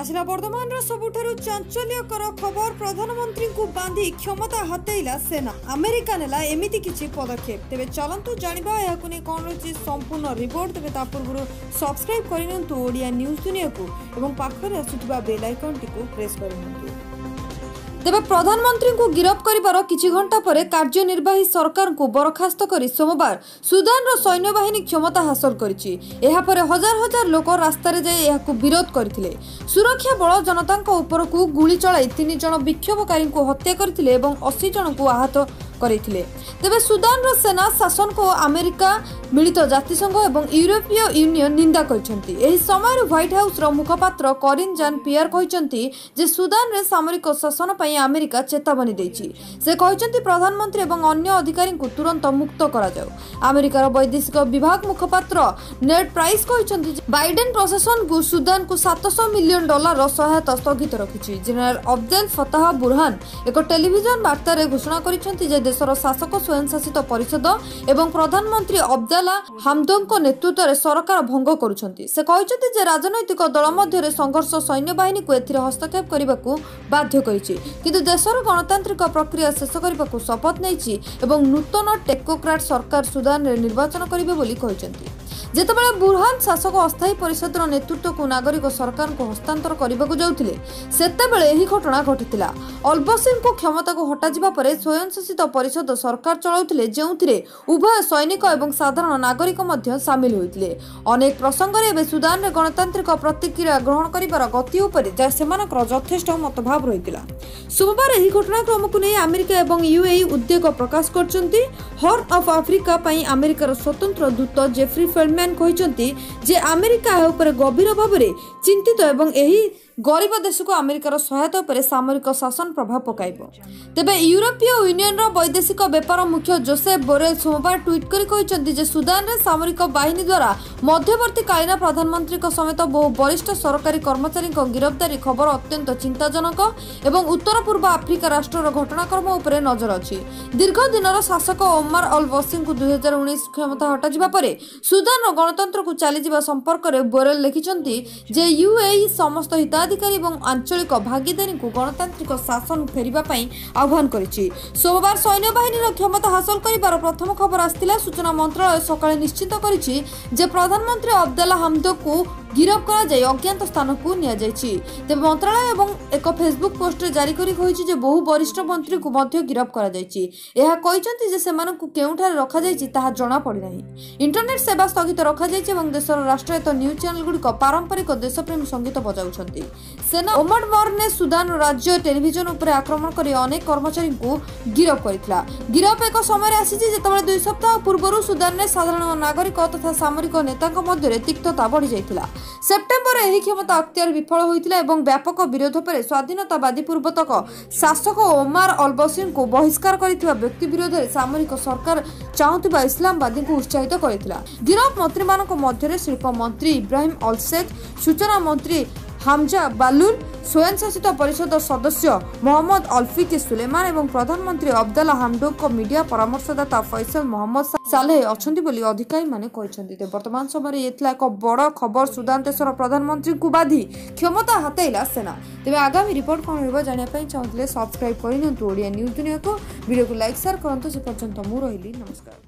ଆସିଲା ବର୍ତ୍ତମାନର ସବୁଠାରୁ ଚାଞ୍ଚଲ୍ୟକର ଖବର ପ୍ରଧାନମନ୍ତ୍ରୀଙ୍କୁ ବାନ୍ଧି କ୍ଷମତା ହାତେଇଲା ସେନା ଆମେରିକା ନେଲା ଏମିତି କିଛି ପଦକ୍ଷେପ ତେବେ ଚାଲନ୍ତୁ ଜାଣିବା ଏହାକୁ ନେଇ କ'ଣ ରହିଛି ସମ୍ପୂର୍ଣ୍ଣ ରିପୋର୍ଟ ତେବେ ତା ପୂର୍ବରୁ ସବସ୍କ୍ରାଇବ୍ କରିନିଅନ୍ତୁ ଓଡ଼ିଆ ନ୍ୟୁଜ୍ ଦୁନିଆକୁ ଏବଂ ପାଖରେ ଆସୁଥିବା ବେଲ୍ ଆଇକନ୍ଟିକୁ ପ୍ରେସ୍ କରିନିଅନ୍ତୁ ତେବେ ପ୍ରଧାନମନ୍ତ୍ରୀଙ୍କୁ ଗିରଫ କରିବାର କିଛି ଘଣ୍ଟା ପରେ କାର୍ଯ୍ୟନିର୍ବାହୀ ସରକାରଙ୍କୁ ବରଖାସ୍ତ କରି ସୋମବାର ସୁଦାନର ସୈନ୍ୟବାହିନୀ କ୍ଷମତା ହାସଲ କରିଛି ଏହାପରେ ହଜାର ହଜାର ଲୋକ ରାସ୍ତାରେ ଯାଇ ଏହାକୁ ବିରୋଧ କରିଥିଲେ ସୁରକ୍ଷା ବଳ ଜନତାଙ୍କ ଉପରକୁ ଗୁଳି ଚଳାଇ ତିନି ଜଣ ବିକ୍ଷୋଭକାରୀଙ୍କୁ ହତ୍ୟା କରିଥିଲେ ଏବଂ ଅଶୀ ଜଣଙ୍କୁ ଆହତ କରିଥିଲେ ତେବେ ସୁଦାନର ସେନା ଶାସନକୁ ଆମେରିକା ମିଳିତ ଜାତିସଂଘ ଏବଂ ୟୁରୋପୀୟ ୟୁନିୟନ ନିନ୍ଦା କରିଛନ୍ତି ଏହି ସମୟରେ ହ୍ୱାଇଟ୍ ହାଉସ୍ର ମୁଖପାତ୍ର କରିନ୍ ଜାନ୍ ପିୟର୍ କହିଛନ୍ତି ଯେ ସୁଦାନରେ ସାମରିକ ଶାସନ ପାଇଁ ଆମେରିକା ଚେତାବନୀ ଦେଇଛି ସେ କହିଛନ୍ତି ପ୍ରଧାନମନ୍ତ୍ରୀ ଏବଂ ଅନ୍ୟ ଅଧିକାରୀଙ୍କୁ ତୁରନ୍ତ ମୁକ୍ତ କରାଯାଉ ଆମେରିକାର ବୈଦେଶିକ ବିଭାଗ ମୁଖପାତ୍ର ନେଟ୍ ପ୍ରାଇସ୍ କହିଛନ୍ତି ବାଇଡେନ୍ ପ୍ରଶାସନକୁ ସୁଦାନକୁ ସାତଶହ ମିଲିୟନ ଡଲାରର ସହାୟତା ସ୍ଥଗିତ ରଖିଛି ଜେନେରାଲ ଅବଦେଲ ଫତାହ ବୁରହାନ ଏକ ଟେଲିଭିଜନ ବାର୍ତ୍ତାରେ ଘୋଷଣା କରିଛନ୍ତି ଯେ ଦେଶର ଶାସକ ସ୍ୱୟଂଶାସିତ ପରିଷଦ ଏବଂ ପ୍ରଧାନମନ୍ତ୍ରୀ ଅବଦେଲ ଅବଦାଲା ହାମଦଙ୍କ ନେତୃତ୍ୱରେ ସରକାର ଭଙ୍ଗ କରୁଛନ୍ତି ସେ କହିଛନ୍ତି ଯେ ରାଜନୈତିକ ଦଳ ମଧ୍ୟରେ ସଂଘର୍ଷ ସୈନ୍ୟବାହିନୀକୁ ଏଥିରେ ହସ୍ତକ୍ଷେପ କରିବାକୁ ବାଧ୍ୟ କରିଛି କିନ୍ତୁ ଦେଶର ଗଣତାନ୍ତ୍ରିକ ପ୍ରକ୍ରିୟା ଶେଷ କରିବାକୁ ଶପଥ ନେଇଛି ଏବଂ ନୂତନ ଟେକ୍ନୋକ୍ରାଟ ସରକାର ସୁଦାନରେ ନିର୍ବାଚନ କରିବେ ବୋଲି କହିଛନ୍ତି ଯେତେବେଳେ ବୁରହାନ ଶାସକ ଅସ୍ଥାୟୀ ପରିଷଦର ନେତୃତ୍ୱକୁ ନାଗରିକ ସରକାରଙ୍କୁ ହସ୍ତାନ୍ତର କରିବାକୁ ଯାଉଥିଲେ ସେତେବେଳେ ଏହି ଘଟଣା ଘଟିଥିଲା ଅଲବସିଂଙ୍କୁ କ୍ଷମତାକୁ ହଟାଯିବା ପରେ ସ୍ୱୟଂଶାସିତ ପରିଷଦ ସରକାର ଚଳାଉଥିଲେ ଯେଉଁଥିରେ ଉଭୟ ସୈନିକ ଏବଂ ସାଧାରଣ ନାଗରିକ ମଧ୍ୟ ସାମିଲ ହୋଇଥିଲେ ଅନେକ ପ୍ରସଙ୍ଗରେ ଏବେ ସୁଦାନରେ ଗଣତାନ୍ତ୍ରିକ ପ୍ରତିକ୍ରିୟା ଗ୍ରହଣ କରିବାର ଗତି ଉପରେ ଯାହା ସେମାନଙ୍କର ଯଥେଷ୍ଟ ମତଭାବ ରହିଥିଲା ସୋମବାର ଏହି ଘଟଣାକ୍ରମକୁ ନେଇ ଆମେରିକା ଏବଂ ୟୁଏ ଉଦ୍ବେଗ ପ୍ରକାଶ କରିଛନ୍ତି ହର୍ନ ଅଫ୍ ଆଫ୍ରିକା ପାଇଁ ଆମେରିକାର ସ୍ୱତନ୍ତ୍ର ଦୂତ ଜେଫ୍ରି ଫେଲ୍ମ ଖାନ୍ କହିଛନ୍ତି ଯେ ଆମେରିକା ଏହା ଉପରେ ଗଭୀର ଭାବରେ ଚିନ୍ତିତ ଏବଂ ଏହି ଗରିବ ଦେଶକୁ ଆମେରିକାର ସହାୟତା ଉପରେ ସାମରିକ ଶାସନ ପ୍ରଭାବ ପକାଇବ ତେବେ ୟୁରୋପୀୟ ୟୁନିୟନର ବୈଦେଶିକ ବ୍ୟାପାର ମୁଖ୍ୟ ଜୋସେଫ୍ ବୋରେଲ ସୋମବାର ଟ୍ୱିଟ୍ କରି କହିଛନ୍ତି ଯେ ସୁଦାନରେ ସାମରିକ ବାହିନୀ ଦ୍ୱାରା ମଧ୍ୟବର୍ତ୍ତୀକାଳୀନ ପ୍ରଧାନମନ୍ତ୍ରୀଙ୍କ ସମେତ ବହୁ ବରିଷ୍ଠ ସରକାରୀ କର୍ମଚାରୀଙ୍କ ଗିରଫଦାରୀ ଖବର ଅତ୍ୟନ୍ତ ଚିନ୍ତାଜନକ ଏବଂ ଉତ୍ତର ପୂର୍ବ ଆଫ୍ରିକା ରାଷ୍ଟ୍ରର ଘଟଣାକ୍ରମ ଉପରେ ନଜର ଅଛି ଦୀର୍ଘ ଦିନର ଶାସକ ଓମାର ଅଲ୍ ବସିଙ୍କୁ ଦୁଇହଜାର ଉଣେଇଶ କ୍ଷମତା ହଟାଯିବା ପରେ ସୁଦାନର গণতন্ত্রকু চালিযা সম্পর্কের বোরেল লিখিছেন যে ইউএই সমস্ত হিতাধিকারী এবং আঞ্চলিক ভাগিদারী গণতান্ত্রিক শাসন ফেরিবা আহ্বান করেছে সোমবার সৈন্যবাহিনীর ক্ষমতা হাসল করিবার প্রথম খবর আসছিল সূচনা মন্ত্রণালয় সকালে নিশ্চিত করেছে যে প্রধানমন্ত্রী অবদাল্লা হামদোকু গিরফ করা অজ্ঞাত স্থানকু নিয়েছে তবে মন্ত্রালয় এবং এক ফেসবুক পোস্টরে জারি করে কী যে বহু বরিষ্ঠ মন্ত্রীকে মধ্য গিরফ করা যে সে কেউঠারে রখা যাই তাহা জনাপড়ি না ইন্টরনেট সেবা স্থগিত রখা যাই এবং দেশের রাষ্ট্রায়ত্ত নিউজ চ্যানেলগুড়ি পারম্পরিক দেশপ্রেমী সঙ্গীত বজাউছেন সেনা ওমর মর্নে সুদান রাজ্য টেলিভিশন উপরে আক্রমণ করে অনেক কর্মচারী গিরফ করেছিল গিরফ এক সময় আসিছে যেতবে দুই সপ্তাহ পূর্ব সুদানের সাধারণ নাগরিক তথা সামরিক নেতা মধ্যে তিক্ততা বড়ি যাই ସେପ୍ଟେମ୍ବର ଏହି କ୍ଷମତା ଅକ୍ତିଆର ବିଫଳ ହୋଇଥିଲା ଏବଂ ବ୍ୟାପକ ବିରୋଧ ପରେ ସ୍ୱାଧୀନତାବାଦୀ ପୂର୍ବତକ ଶାସକ ଓମାର ଅଲବସିଙ୍କୁ ବହିଷ୍କାର କରିଥିବା ବ୍ୟକ୍ତି ବିରୋଧରେ ସାମରିକ ସରକାର ଚାହୁଁଥିବା ଇସଲାମବାଦୀଙ୍କୁ ଉତ୍ସାହିତ କରିଥିଲା ଗିରଫ ମନ୍ତ୍ରୀମାନଙ୍କ ମଧ୍ୟରେ ଶିଳ୍ପ ମନ୍ତ୍ରୀ ଇବ୍ରାହିମ୍ ଅଲସେଦ୍ ସୂଚନା ମନ୍ତ୍ରୀ হামজা বালুল স্বয়ংশাসিত পরিষদ সদস্য মোহাম্মদ অলফিকি সুলেমান এবং প্রধানমন্ত্রী অবদালা হামডোক মিডিয়া পরামর্শদাতা ফৈসল মোহাম্মদ সালেহ অনেক বলে অধিকারী মানে কিন্তু বর্তমান সময় এলা এক বড় খবর সুদান দেশের প্রধানমন্ত্রী বাধি ক্ষমতা হাতাইলা সেনা তবে আগামী রিপোর্ট কম রহব জাঁয়া চাহিদা সবসক্রাইব করে নিউজ দুনিয়া ভিডিও লাইক সেয়ার করতো সে পর্যন্ত মু রহলি নমস্কার